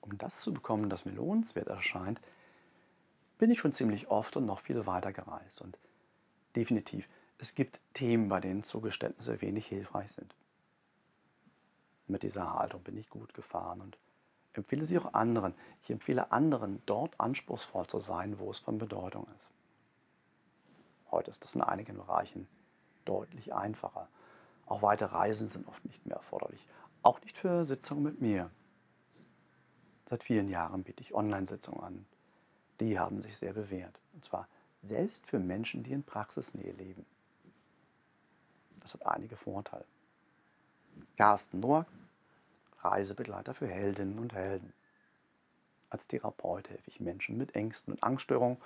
Um das zu bekommen, das mir lohnenswert erscheint, bin ich schon ziemlich oft und noch viel weiter gereist. Und definitiv, es gibt Themen, bei denen Zugeständnisse wenig hilfreich sind. Mit dieser Haltung bin ich gut gefahren und empfehle sie auch anderen. Ich empfehle anderen, dort anspruchsvoll zu sein, wo es von Bedeutung ist. Heute ist das in einigen Bereichen deutlich einfacher. Auch weite Reisen sind oft nicht mehr erforderlich. Auch nicht für Sitzungen mit mir. Seit vielen Jahren biete ich Online-Sitzungen an. Die haben sich sehr bewährt. Und zwar selbst für Menschen, die in Praxisnähe leben. Das hat einige Vorteile. Carsten Noack, Reisebegleiter für Heldinnen und Helden. Als Therapeut helfe ich Menschen mit Ängsten und Angststörungen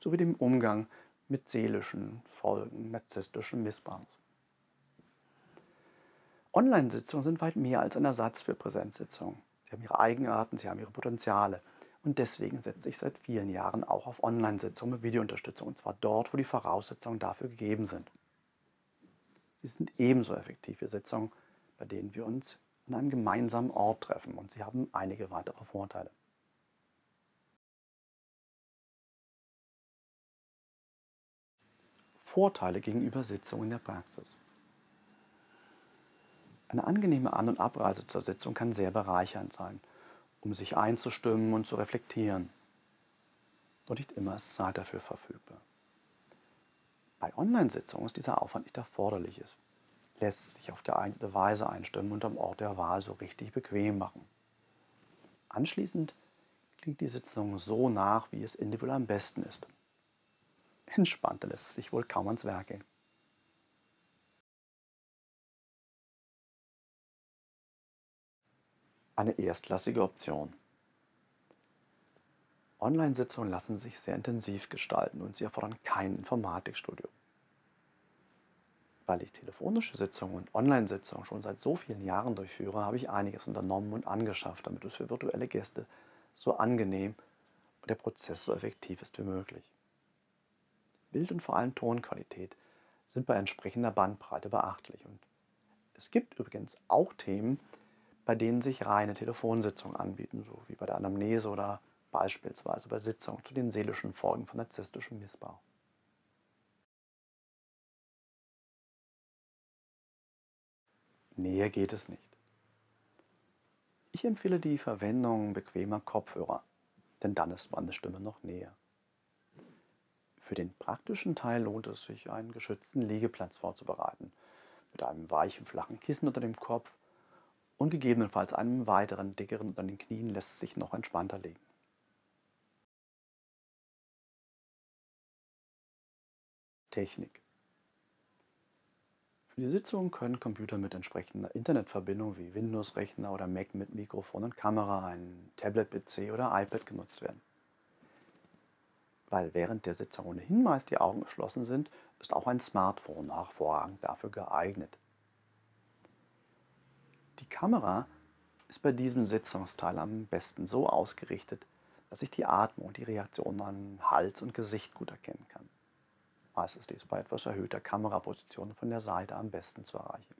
sowie dem Umgang mit seelischen Folgen narzisstischen Missbrauchs. Online-Sitzungen sind weit mehr als ein Ersatz für Präsenzsitzungen. Sie haben ihre Eigenarten, sie haben ihre Potenziale. Und deswegen setze ich seit vielen Jahren auch auf Online-Sitzungen mit Videounterstützung, und zwar dort, wo die Voraussetzungen dafür gegeben sind. Sie sind ebenso effektiv wie Sitzungen, bei denen wir uns an einem gemeinsamen Ort treffen und sie haben einige weitere Vorteile. Vorteile gegenüber Sitzungen in der Praxis. Eine angenehme An- und Abreise zur Sitzung kann sehr bereichernd sein, um sich einzustimmen und zu reflektieren. Doch nicht immer ist Zeit dafür verfügbar. Bei Online-Sitzungen ist dieser Aufwand nicht erforderlich. Es lässt sich auf die eigene Weise einstimmen und am Ort der Wahl so richtig bequem machen. Anschließend klingt die Sitzung so nach, wie es individuell am besten ist. Entspannter lässt sich wohl kaum ans Werk gehen. Eine erstklassige Option. Online-Sitzungen lassen sich sehr intensiv gestalten und sie erfordern kein Informatikstudium. Weil ich telefonische Sitzungen und Online-Sitzungen schon seit so vielen Jahren durchführe, habe ich einiges unternommen und angeschafft, damit es für virtuelle Gäste so angenehm und der Prozess so effektiv ist wie möglich. Bild- und vor allem Tonqualität sind bei entsprechender Bandbreite beachtlich. Und es gibt übrigens auch Themen, bei denen sich reine Telefonsitzungen anbieten, so wie bei der Anamnese oder beispielsweise bei Sitzungen zu den seelischen Folgen von narzisstischem Missbrauch. Näher geht es nicht. Ich empfehle die Verwendung bequemer Kopfhörer, denn dann ist meine Stimme noch näher. Für den praktischen Teil lohnt es sich, einen geschützten Liegeplatz vorzubereiten, mit einem weichen, flachen Kissen unter dem Kopf und gegebenenfalls einem weiteren, dickeren unter den Knien lässt sich noch entspannter legen. Technik. Für die Sitzung können Computer mit entsprechender Internetverbindung wie Windows-Rechner oder Mac mit Mikrofon und Kamera, ein Tablet-PC oder iPad genutzt werden. Weil während der Sitzung ohnehin meist die Augen geschlossen sind, ist auch ein Smartphone hervorragend dafür geeignet. Die Kamera ist bei diesem Sitzungsteil am besten so ausgerichtet, dass ich die Atmung und die Reaktion an Hals und Gesicht gut erkennen kann. Meist ist dies bei etwas erhöhter Kameraposition von der Seite am besten zu erreichen.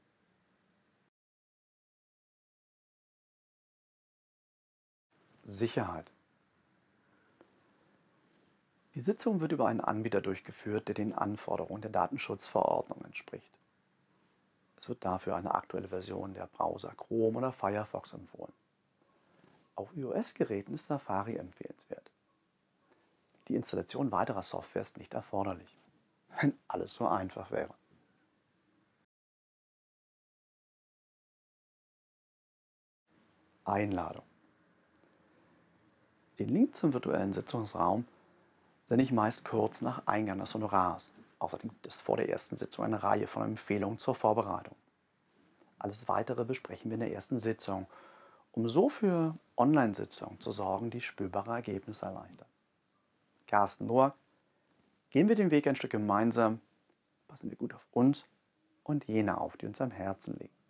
Sicherheit. Die Sitzung wird über einen Anbieter durchgeführt, der den Anforderungen der Datenschutzverordnung entspricht. Es wird dafür eine aktuelle Version der Browser Chrome oder Firefox empfohlen. Auf iOS-Geräten ist Safari empfehlenswert. Die Installation weiterer Software ist nicht erforderlich wenn alles so einfach wäre. Einladung. Den Link zum virtuellen Sitzungsraum sende ich meist kurz nach Eingang des Honorars. Außerdem gibt es vor der ersten Sitzung eine Reihe von Empfehlungen zur Vorbereitung. Alles Weitere besprechen wir in der ersten Sitzung, um so für Online-Sitzungen zu sorgen, die spürbare Ergebnisse erleichtern. Carsten Noack, Gehen wir den Weg ein Stück gemeinsam, passen wir gut auf uns und jene auf, die uns am Herzen liegen.